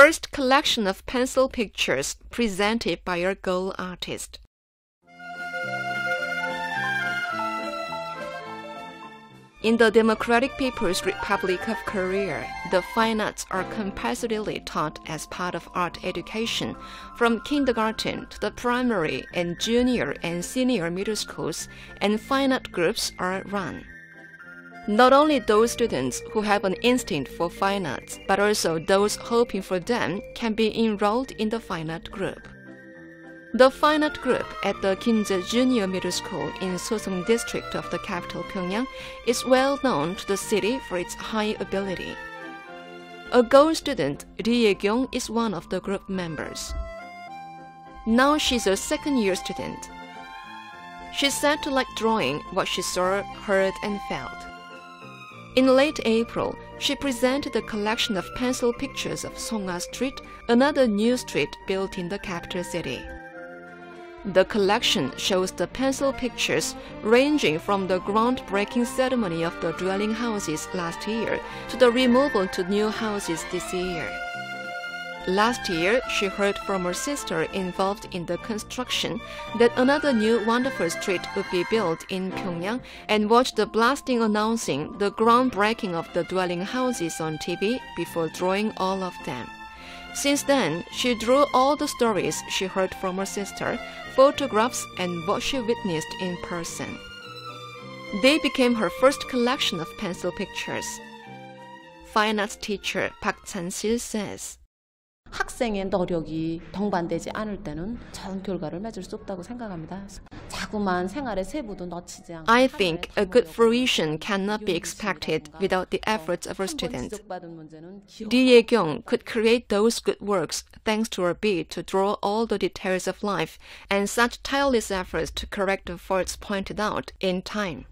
first collection of pencil pictures presented by a girl artist. In the Democratic People's Republic of Korea, the fine arts are compulsorily taught as part of art education from kindergarten to the primary and junior and senior middle schools, and fine art groups are run. Not only those students who have an instinct for fine arts, but also those hoping for them can be enrolled in the fine art group. The fine art group at the Kinjae Junior Middle School in Sosong district of the capital Pyongyang is well known to the city for its high ability. A girl student, Ri Ye Gyong, is one of the group members. Now she's a second year student. She said to like drawing what she saw, heard, and felt. In late April, she presented a collection of pencil pictures of Songhwa Street, another new street built in the capital city. The collection shows the pencil pictures ranging from the groundbreaking ceremony of the dwelling houses last year to the removal to new houses this year. Last year, she heard from her sister involved in the construction that another new wonderful street would be built in Pyongyang and watched the blasting announcing the groundbreaking of the dwelling houses on TV before drawing all of them. Since then, she drew all the stories she heard from her sister, photographs, and what she witnessed in person. They became her first collection of pencil pictures. Fine arts teacher Pak Chan Sil says. 학생의 노력이 동반되지 않을 때는 좋은 결과를 맺을 수 없다고 생각합니다. 자꾸만 생활의 세부도 놓치지 않고 I think a good fruition cannot be expected without the efforts of a student. Ri Ye-kyung could create those good works thanks to her bid to draw all the details of life and such tireless efforts to correct the faults pointed out in time.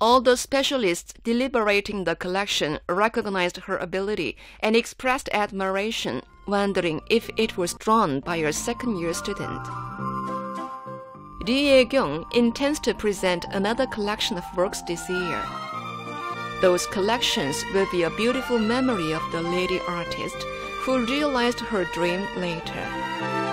All the specialists deliberating the collection recognized her ability and expressed admiration, wondering if it was drawn by a second year student. Ri Ye Gyong intends to present another collection of works this year. Those collections will be a beautiful memory of the lady artist who realized her dream later.